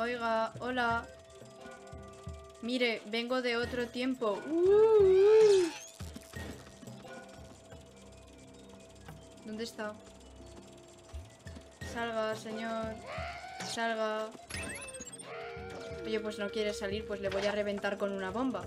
Oiga, hola. Mire, vengo de otro tiempo. Uh, uh, ¿Dónde está? Salga, señor. Salga. Oye, pues no quiere salir, pues le voy a reventar con una bomba.